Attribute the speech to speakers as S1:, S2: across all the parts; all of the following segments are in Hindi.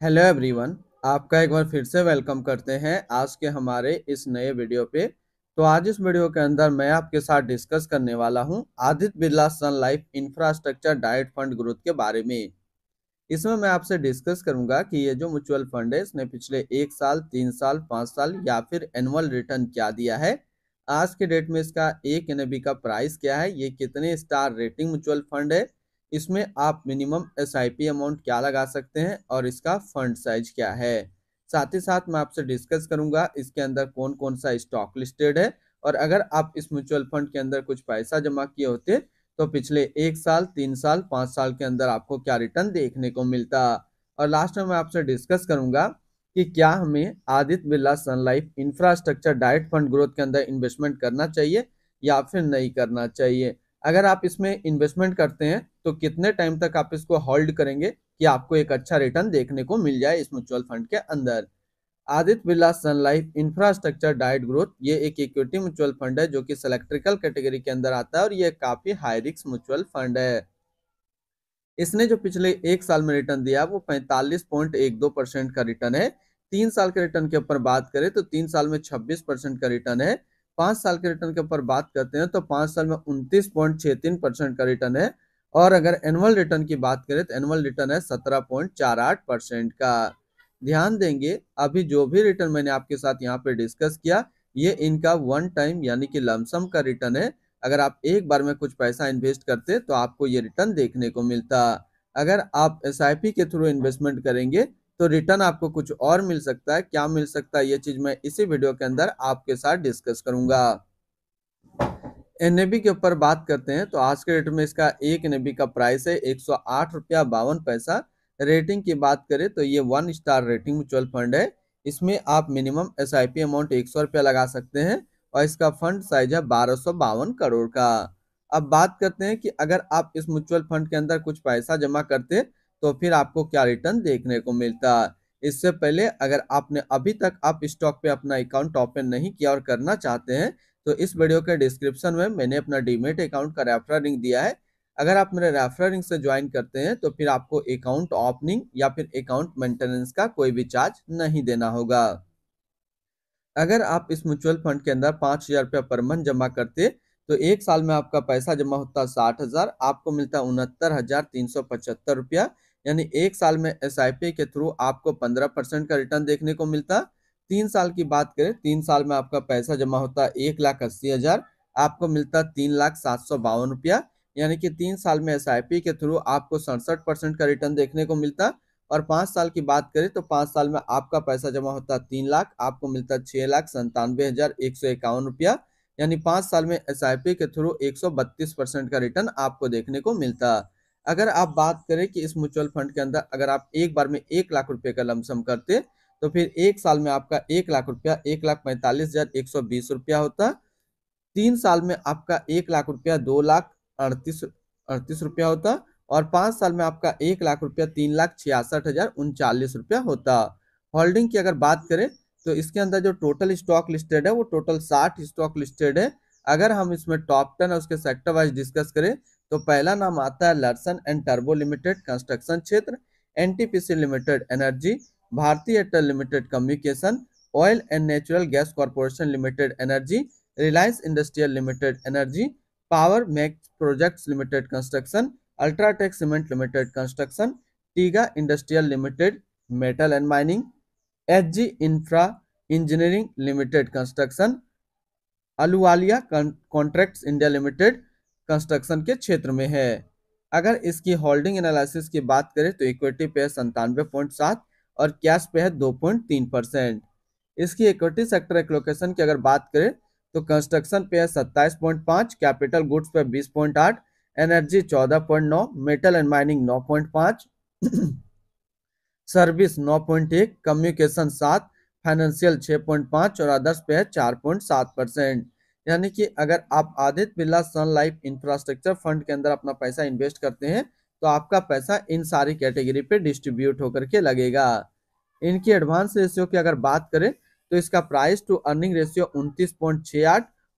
S1: हेलो एवरीवन, आपका एक बार फिर से वेलकम करते हैं आज के हमारे इस नए वीडियो पे। तो आज इस वीडियो के अंदर मैं आपके साथ डिस्कस करने वाला हूँ Aditya Birla Sun Life infrastructure diet fund growth के बारे में। इसमें मैं आपसे डिस्कस करूँगा कि ये जो म्यूचुअल फंड है, इसने पिछले एक साल, तीन साल, पाँच साल या फिर एनुअल रिटर्न क्या दिया है, आज के डेट में इसका एक एन का प्राइस क्या है, ये कितने स्टार रेटिंग म्यूचुअल फंड है इसमें आप मिनिमम एसआईपी अमाउंट क्या लगा सकते हैं और इसका फंड साइज़ क्या है? साथ ही साथ मैं आपसे डिस्कस करूँगा इसके अंदर कौन कौन सा स्टॉक लिस्टेड है और अगर आप इस म्यूचुअल फंड के अंदर कुछ पैसा जमा किए होते तो पिछले एक साल, तीन साल, पाँच साल के अंदर आपको क्या रिटर्न देखने को मिलता? और लास्ट में मैं आपसे डिस्कस करूँगा कि क्या हमें Aditya Birla Sun Life infrastructure direct fund growth के अंदर इन्वेस्टमेंट करना चाहिए या फिर नहीं करना चाहिए? अगर आप इसमें इन्वेस्टमेंट करते हैं तो कितने टाइम तक आप इसको होल्ड करेंगे कि आपको एक अच्छा रिटर्न देखने को मिल जाए इस म्यूचुअल फंड के अंदर? Aditya Birla Sun Life infrastructure diet growth ये एक इक्विटी म्यूचुअल फंड है जो कि सिलेक्ट्रिकल कैटेगरी के अंदर आता है और ये काफ़ी हाई रिस्क म्यूचुअल फंड है। इसने जो पिछले एक साल में रिटर्न दिया वो पैंतालीस पॉइंट एक दो परसेंट का रिटर्न है। तीन साल के रिटर्न के ऊपर बात करें तो तीन साल में छब्बीस परसेंट का रिटर्न है। पाँच साल के रिटर्न के ऊपर बात करते हैं तो पाँच साल में उनतीस परसेंट का रिटर्न है। और अगर एनुअल रिटर्न की बात करें तो एनुअल रिटर्न है सत्रह पॉइंट चार आठ परसेंट का। ध्यान देंगे, अभी जो भी रिटर्न मैंने आपके साथ यहाँ पे डिस्कस किया, ये इनका वन टाइम यानी कि लमसम का रिटर्न है। अगर आप एक बार में कुछ पैसा इन्वेस्ट करते तो आपको ये रिटर्न देखने को मिलता। अगर आप एसआईपी के थ्रू इन्वेस्टमेंट करेंगे तो रिटर्न आपको कुछ और मिल सकता है। क्या मिल सकता है, ये चीज़ मैं इसी वीडियो के अंदर आपके साथ डिस्कस करूँगा। एन के ऊपर बात करते हैं तो आज के डेट में इसका एक एन का प्राइस है, एक सौ आठ रुपया बावन पैसा। रेटिंग की बात करें तो ये one star rating mutual fund है। इसमें आप मिनिमम एसआईपी अमाउंट एक सौ रुपया लगा सकते हैं और इसका फंड साइज़ है बारह सौ बावन करोड़ का। अब बात करते हैं कि अगर आप इस म्यूचुअल फंड के अंदर कुछ पैसा जमा करते तो फिर आपको क्या रिटर्न देखने को मिलता? इससे पहले अगर आपने अभी तक आप स्टॉक पे अपना अकाउंट ओपन नहीं किया और करना चाहते हैं तो इस वीडियो के डिस्क्रिप्शन में मैंने अपना डीमेट अकाउंट का रेफरल लिंक दिया है। अगर आप मेरे रेफरल लिंक से ज्वाइन करते हैं तो फिर आपको अकाउंट ओपनिंग या फिर अकाउंट मेंटेनेंस का कोई भी चार्ज नहीं देना होगा। अगर आप इस म्यूचुअल फंड के अंदर पाँच हज़ार रुपया पर मंथ जमा करते तो एक साल में आपका पैसा जमा होता साठ हज़ार, आपको मिलता उनहत्तर हज़ार तीन सौ पचहत्तर रुपया। यानी एक साल में एसआईपी के थ्रू आपको पंद्रह परसेंट का रिटर्न देखने को मिलता तीन साल की बात करें, तीन साल में आपका पैसा जमा होता है एक लाख अस्सी हज़ार, आपको मिलता तीन लाख सात सौ बावन रुपया। यानी कि तीन साल में एसआईपी के थ्रू आपको सड़सठ परसेंट का रिटर्न देखने को मिलता और पाँच साल की बात करें तो पाँच साल में आपका पैसा जमा होता तीन लाख, आपको मिलता छह लाख संतानवे हज़ार एक सौ इक्यावन रुपया। यानी पाँच साल में एसआईपी के थ्रू एक सौ बत्तीस परसेंट का रिटर्न आपको देखने को मिलता अगर आप बात करें कि इस म्यूचुअल फंड के अंदर अगर आप एक बार में एक लाख रुपए का लमसम करते तो फिर एक साल में आपका एक लाख रुपया, एक लाख पैंतालीस हज़ार एक सौ बीस रुपया होता। तीन साल में आपका एक लाख रुपया, दो लाख अड़तीस अड़तीस रुपया होता और पाँच साल में आपका एक लाख रुपया, तीन लाख छियासठ हज़ार उनचालीस रुपया होता। होल्डिंग की अगर बात करें तो इसके अंदर जो टोटल स्टॉक लिस्टेड है, वो टोटल साठ स्टॉक लिस्टेड है। अगर हम इसमें टॉप टेन और उसके सेक्टर वाइज डिस्कस करें तो पहला नाम आता है लर्सन एंड टर्बो लिमिटेड कंस्ट्रक्शन क्षेत्र, NTPC limited energy. Bharti Airtel limited communication, oil and natural gas corporation limited energy, Reliance industrial limited energy, power max projects limited construction, UltraTech cement limited construction, Tega industrial limited metal and mining, H G infra engineering limited construction Ahluwalia contracts India limited construction के क्षेत्र में है। अगर इसकी होल्डिंग एनालिसिस की बात करें तो इक्विटी पे संतानवे पॉइंट सात और कैश पे है दो पॉइंट तीन परसेंट। इसकी इक्विटी सेक्टर एक्लोकेशन की अगर बात करें तो कंस्ट्रक्शन पे है सत्ताईस पॉइंट पाँच कैपिटल गुड्स पे बीस पॉइंट आठ एनर्जी चौदह पॉइंट नौ मेटल एंड माइनिंग नौ पॉइंट पाँच सर्विस नौ पॉइंट एक कम्युनिकेशन सात फाइनेंशियल छः पॉइंट पाँच और अदर्स पे है चार पॉइंट सात परसेंट। यानी कि अगर आप Aditya Birla Sun Life infrastructure fund के अंदर अपना पैसा इन्वेस्ट करते हैं तो आपका पैसा इन सारी कैटेगरी पे डिस्ट्रीब्यूट होकर के लगेगा। इनकी एडवांस रेशियो की अगर बात करें तो इसका प्राइस टू अर्निंग रेशियो उनतीस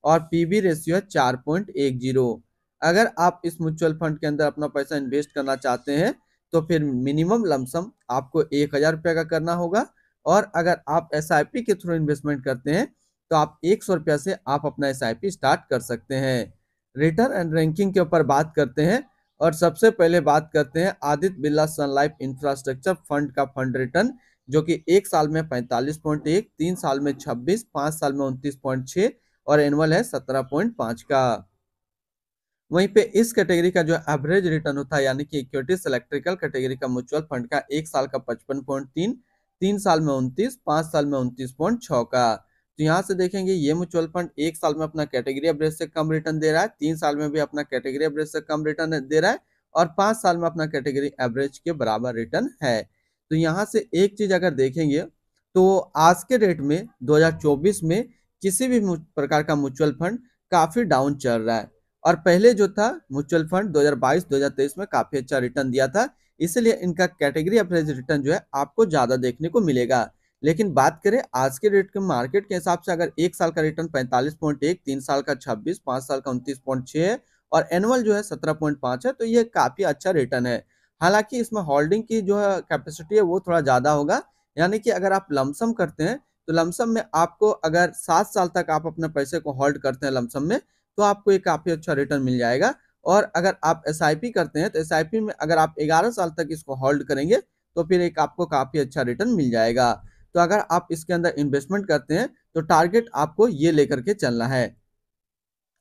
S1: और पीबी रेशियो है चार पॉइंट एक ज़ीरो। अगर आप इस म्यूचुअल फंड के अंदर अपना पैसा इन्वेस्ट करना चाहते हैं तो फिर मिनिमम लमसम आपको एक हज़ार रुपया का करना होगा और अगर आप एसआईपी के थ्रू इन्वेस्टमेंट करते हैं तो आप एक सौ रुपया से आप अपना एसआईपी स्टार्ट कर सकते हैं। रिटर्न एंड रैंकिंग के ऊपर बात करते हैं और सबसे पहले बात करते हैं Aditya Birla Sun Life infrastructure fund का फंड रिटर्न जो कि एक साल में पैंतालीस पॉइंट एक, तीन साल में छब्बीस, पाँच साल में उनतीस पॉइंट छह और एनुअल है सत्रह पॉइंट पाँच का। वहीं पे इस कैटेगरी का जो एवरेज रिटर्न होता है, यानी कि इक्विटीज इलेक्ट्रिकल कैटेगरी का म्यूचुअल फंड का एक साल का पचपन पॉइंट तीन तीन साल में उनतीस, पाँच साल में उनतीस पॉइंट छ का। तो यहाँ से देखेंगे, ये म्यूचुअल फंड एक साल में अपना कैटेगरी एवरेज से कम रिटर्न दे रहा है, तीन साल में भी अपना कैटेगरी एवरेज से कम रिटर्न दे रहा है और पाँच साल में अपना कैटेगरी एवरेज के बराबर रिटर्न है। तो यहाँ से एक चीज़ अगर देखेंगे तो आज के डेट में 2024 में किसी भी प्रकार का म्यूचुअल फंड काफ़ी डाउन चल रहा है और पहले जो था म्यूचुअल फंड 2022-2023 में काफ़ी अच्छा रिटर्न दिया था, इसलिए इनका कैटेगरी एवरेज रिटर्न जो है, आपको ज़्यादा देखने को मिलेगा। लेकिन बात करें आज के रेट के मार्केट के हिसाब से, अगर एक साल का रिटर्न पैंतालीस पॉइंट एक, तीन साल का छब्बीस, पाँच साल का उनतीस पॉइंट छह और एनुअल जो है सत्रह पॉइंट पाँच है तो ये काफ़ी अच्छा रिटर्न है। हालाँकि इसमें होल्डिंग की जो है कैपेसिटी है वो थोड़ा ज़्यादा होगा, यानी कि अगर आप लमसम करते हैं तो लमसम में आपको अगर सात साल तक आप अपने पैसे को होल्ड करते हैं लमसम में तो आपको ये काफ़ी अच्छा रिटर्न मिल जाएगा। और अगर आप एसआईपी करते हैं तो एसआईपी में अगर आप ग्यारह साल तक इसको होल्ड करेंगे तो फिर एक आपको काफ़ी अच्छा रिटर्न मिल जाएगा। तो अगर आप इसके अंदर इन्वेस्टमेंट करते हैं तो टारगेट आपको ये लेकर के चलना है।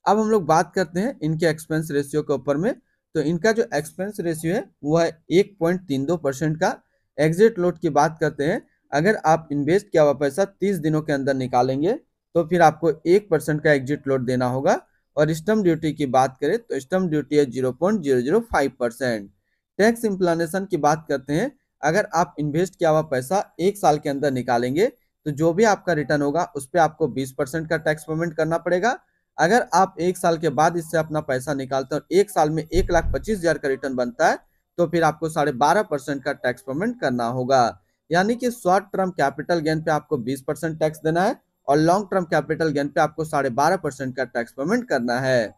S1: अब हम लोग बात करते हैं इनके एक्सपेंस रेशियो के ऊपर में। तो इनका जो एक्सपेंस रेशियो है, वो है एक पॉइंट तीन दो परसेंट का। एग्जिट लोड की बात करते हैं। अगर आप इन्वेस्ट किया हुआ पैसा तीस दिनों के अंदर निकालेंगे तो फिर आपको एक परसेंट का एग्जिट लोड देना होगा। और स्टम ड्यूटी की बात करें तो स्टम ड्यूटी है zero point zero zero five percent tax implication की बात करते हैं अगर आप इन्वेस्ट किया हुआ पैसा एक साल के अंदर निकालेंगे तो जो भी आपका रिटर्न होगा, उस पर आपको 20 परसेंट का टैक्स पेमेंट करना पड़ेगा। अगर आप एक साल के बाद इससे अपना पैसा निकालते हो एक साल में एक लाख पच्चीस हज़ार का रिटर्न बनता है तो फिर आपको साढ़े बारह परसेंट का टैक्स पेमेंट करना होगा। यानी कि शॉर्ट टर्म कैपिटल गेन पे आपको बीस परसेंट टैक्स देना है और लॉन्ग टर्म कैपिटल गेन पे आपको साढ़े बारह परसेंट का टैक्स पेमेंट करना है।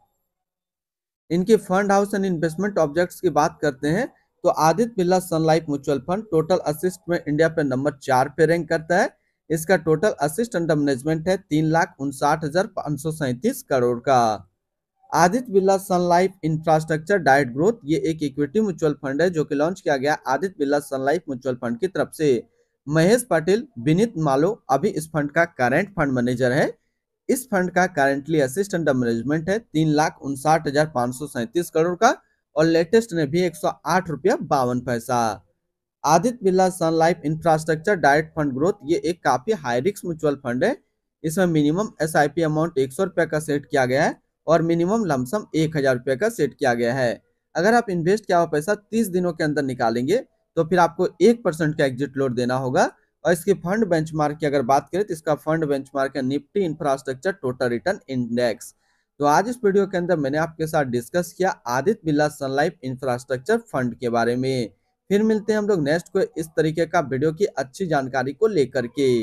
S1: इनके fund house and investment objects की बात करते हैं। तो Aditya Birla Sun Life mutual fund total assist में इंडिया पे नंबर चार पे रैंक करता है। इसका टोटल असिस्ट अंडर मैनेजमेंट है तीन लाख उनसाठ हज़ार पाँच सौ सैंतीस करोड़ का। Aditya Birla Sun Life infrastructure diet growth, ये एक इक्विटी म्यूचुअल फंड है जो कि लॉन्च किया गया Aditya Birla Sun Life mutual fund की तरफ़ से। महेश पाटिल, विनीत मालो अभी इस फंड का करंट फंड मैनेजर है। इस फंड का करंटली असिस्ट अंडर मैनेजमेंट है तीन लाख उनसाठ हज़ार पाँच सौ सैंतीस करोड़ का। और लेटेस्ट ने भी एक सौ आठ रुपया बावन पैसा। Aditya Birla Sun Life infrastructure direct fund growth, ये एक काफ़ी हाई रिस्क म्यूचुअल फंड है। इसमें मिनिमम एसआईपी अमाउंट एक सौ का सेट किया गया है और मिनिमम लमसम एक हज़ार रुपया का सेट किया गया है। अगर आप इन्वेस्ट किया हुआ पैसा तीस दिनों के अंदर निकालेंगे तो फिर आपको एक परसेंट का एग्जिट लोड देना होगा। और इसके फंड बेंचमार्क की अगर बात करें तो इसका फंड बेंचमार्क है Nifty infrastructure total return index. तो आज इस वीडियो के अंदर मैंने आपके साथ डिस्कस किया Aditya Birla Sun Life infrastructure fund के बारे में। फिर मिलते हैं हम लोग नेक्स्ट को इस तरीके का वीडियो की अच्छी जानकारी को लेकर के।